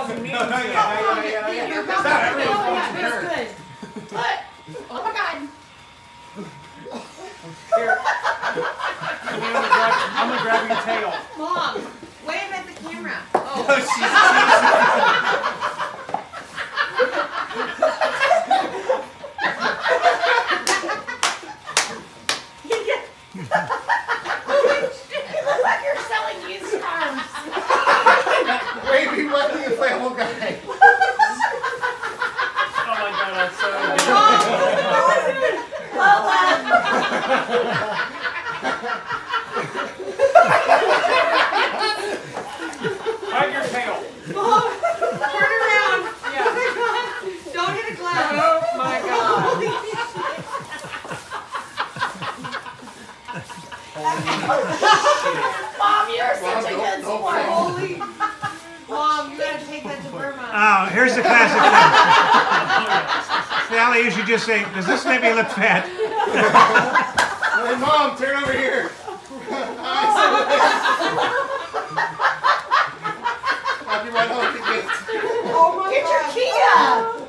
talking mean. No, not yet, not yet, not yet, not yet. You're Stop, about to everyone's That's good. Look. Oh my God. Here. I'm gonna grab, I'm gonna grab your tail. Mom, wave at the camera. Oh, Oh. she's, Holy shit. You look like you're selling used cars. she's baby Wesley inflatable guy. Oh my god, that's so Lola. Hide your tail. Mom, turn around. Yeah. Oh my God. Don't hit a glass. Oh my god. Mom, you're such a don't- good sport. Holy. Oh, here's the classic thing. Sally, you should just say, does this make me look fat? hey, Mom, turn over here. I'll be right get. Oh my Get God. your Kia!